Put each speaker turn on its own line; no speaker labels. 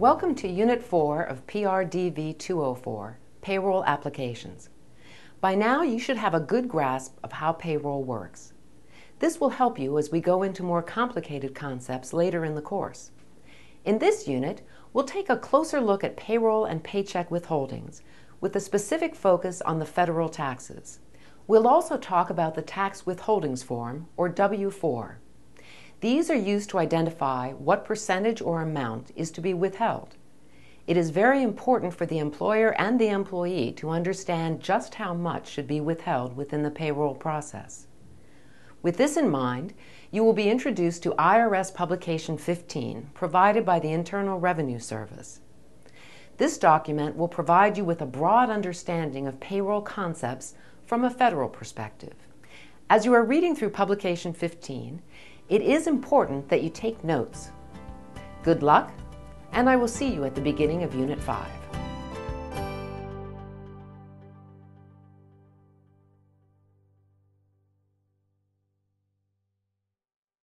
Welcome to Unit 4 of PRDV 204, Payroll Applications. By now you should have a good grasp of how payroll works. This will help you as we go into more complicated concepts later in the course. In this unit, we'll take a closer look at payroll and paycheck withholdings, with a specific focus on the federal taxes. We'll also talk about the Tax Withholdings Form, or W-4. These are used to identify what percentage or amount is to be withheld. It is very important for the employer and the employee to understand just how much should be withheld within the payroll process. With this in mind, you will be introduced to IRS Publication 15 provided by the Internal Revenue Service. This document will provide you with a broad understanding of payroll concepts from a federal perspective. As you are reading through Publication 15, it is important that you take notes. Good luck, and I will see you at the beginning of Unit 5.